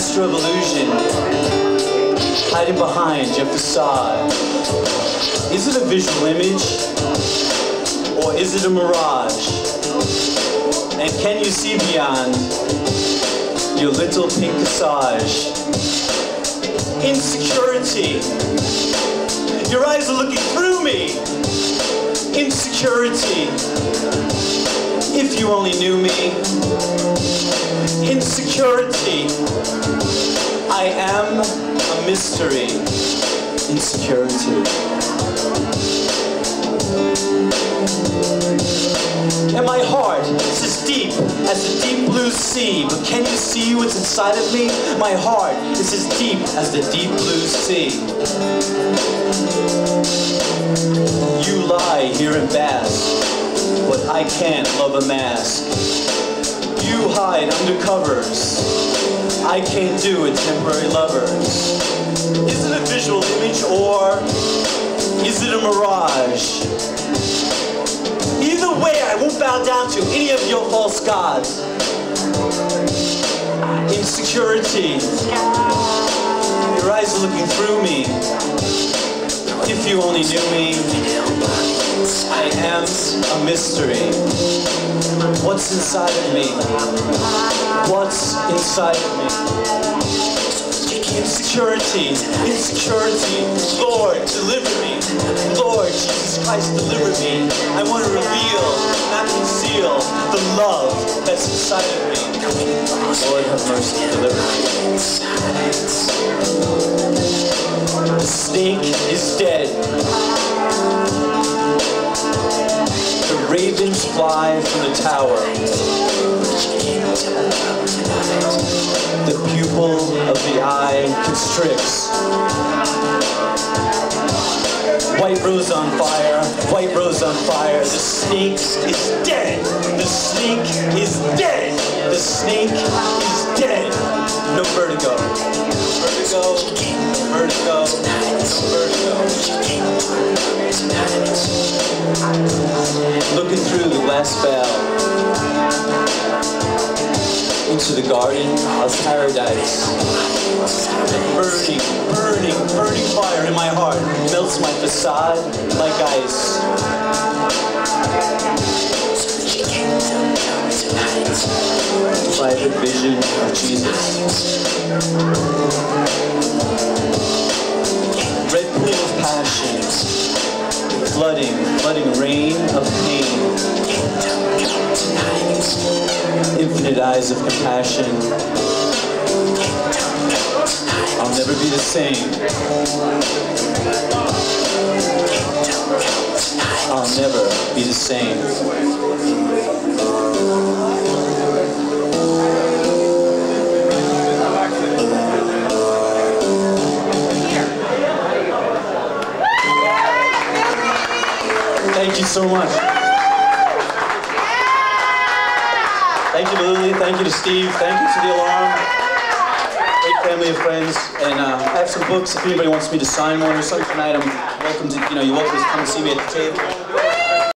master of illusion, hiding behind your facade. Is it a visual image, or is it a mirage? And can you see beyond your little pink visage? Insecurity your eyes are looking through me. Insecurity. If you only knew me. Insecurity. I am a mystery. Insecurity. As the deep blue sea. But can you see what's inside of me? My heart is as deep as the deep blue sea. You lie here and bask, but I can't love a mask. You hide under covers. I can't do a temporary lovers. Is it a visual image or is it a mirage? Bow down to any of your false gods. Insecurity. Your eyes are looking through me. If you only knew me, I am a mystery. What's inside of me? What's inside of me? Insecurity, insecurity. Lord, deliver me. Lord, Jesus Christ, deliver me. I want to reveal, not conceal, the love that's inside of me. Lord, have mercy, deliver me. The snake is dead. The ravens fly from the tower. The pupil of the eye constricts. White rose on fire, white rose on fire. The snake is dead. The snake is dead. The snake is dead. No vertigo. Vertigo. Vertigo. Vertigo. Looking through the glass bell into the garden of paradise. Burning, burning, burning fire in my heart melts my facade like ice. Private vision of Jesus. Red pool of passion, flooding, flooding rain of pain. Infinite eyes of compassion. Never be the same. I'll never be the same. Thank you so much. Thank you to Lily, thank you to Steve, thank you to the Alarm. Family of friends, and uh, I have some books if anybody wants me to sign one or something tonight. I'm welcome to, you know, you're welcome to come see me at the table.